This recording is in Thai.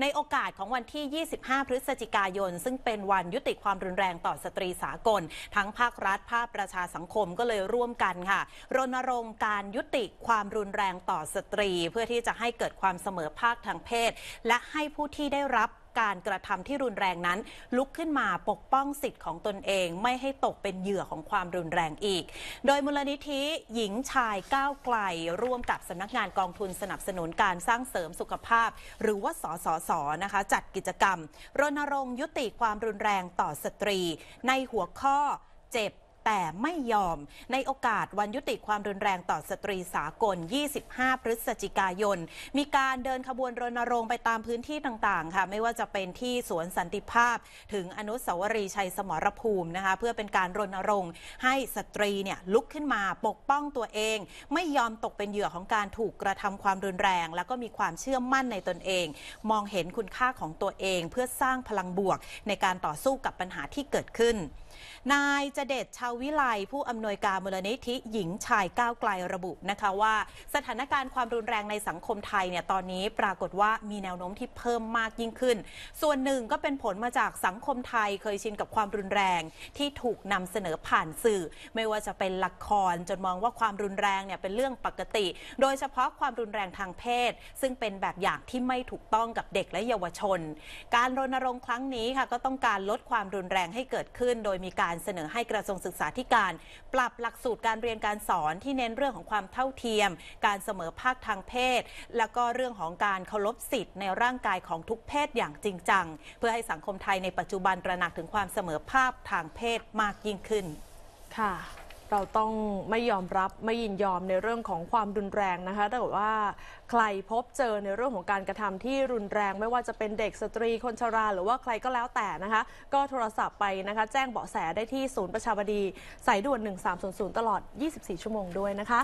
ในโอกาสของวันที่ 25 พฤศจิกายน ซึ่งเป็นวันยุติความรุนแรงต่อสตรีสากล ทั้งภาครัฐภาคประชาสังคมก็เลยร่วมกันค่ะ รณรงค์การยุติความรุนแรงต่อสตรี เพื่อที่จะให้เกิดความเสมอภาคทางเพศ และให้ผู้ที่ได้รับ การกระทำที่รุนแรงนั้น ลุกขึ้นมาปกป้องสิทธิ์ของตนเอง ไม่ให้ตกเป็นเหยื่อของความรุนแรงอีก โดยมูลนิธิหญิงชายก้าวไกล ร่วมกับสำนักงานกองทุนสนับสนุนการสร้างเสริมสุขภาพ หรือว่าสสสนะคะ จัดกิจกรรม รณรงค์ยุติความรุนแรงต่อสตรี ในหัวข้อเจ็บ แต่ไม่ยอม ในโอกาสวันยุติความรุนแรงต่อสตรีสากล 25 พฤศจิกายน มีการเดินขบวนรณรงค์ไปตามพื้นที่ต่างๆ ค่ะ ไม่ว่าจะเป็นที่สวนสันติภาพ ถึงอนุสาวรีย์ชัยสมรภูมินะคะ เพื่อเป็นการรณรงค์ให้สตรีเนี่ยลุกขึ้นมาปกป้องตัวเอง ไม่ยอมตกเป็นเหยื่อของการถูกกระทำความรุนแรง แล้วก็มีความเชื่อมั่นในตนเอง มองเห็นคุณค่าของตัวเองเพื่อสร้างพลังบวกในการต่อสู้กับปัญหาที่เกิดขึ้น นายจเดชชาววิไลผู้อำนวยการมูลนิธิหญิงชายก้าวไกลระบุนะคะว่าสถานการณ์ความรุนแรงในสังคมไทยเนี่ยตอนนี้ปรากฏว่ามีแนวโน้มที่เพิ่มมากยิ่งขึ้น ส่วนหนึ่งก็เป็นผลมาจากสังคมไทยเคยชินกับความรุนแรงที่ถูกนำเสนอผ่านสื่อ ไม่ว่าจะเป็นละครจนมองว่าความรุนแรงเนี่ยเป็นเรื่องปกติ โดยเฉพาะความรุนแรงทางเพศ ซึ่งเป็นแบบอย่างที่ไม่ถูกต้องกับเด็กและเยาวชน การรณรงค์ครั้งนี้ค่ะก็ต้องการลดความรุนแรงให้เกิดขึ้น โดยมีการเสนอให้กระทรวงศึกษาธิการ ปรับหลักสูตรการเรียนการสอนที่เน้นเรื่องของความเท่าเทียม การเสมอภาคทางเพศ แล้วก็เรื่องของการเคารพสิทธิ์ในร่างกายของทุกเพศอย่างจริงจัง เพื่อให้สังคมไทยในปัจจุบันตระหนักถึงความเสมอภาคทางเพศมากยิ่งขึ้นค่ะ เราต้องไม่ยอมรับไม่ยินยอมในเรื่องของความรุนแรงนะคะถ้าเกิดว่าใครพบเจอในเรื่องของการกระทำที่รุนแรง ไม่ว่าจะเป็นเด็กสตรีคนชรา หรือว่าใครก็แล้วแต่นะคะ ก็โทรศัพท์ไปนะคะ แจ้งเบาะแสได้ที่ศูนย์ประชาบดีสายด่วน 1300 ตลอด 24 ชั่วโมงด้วยนะคะ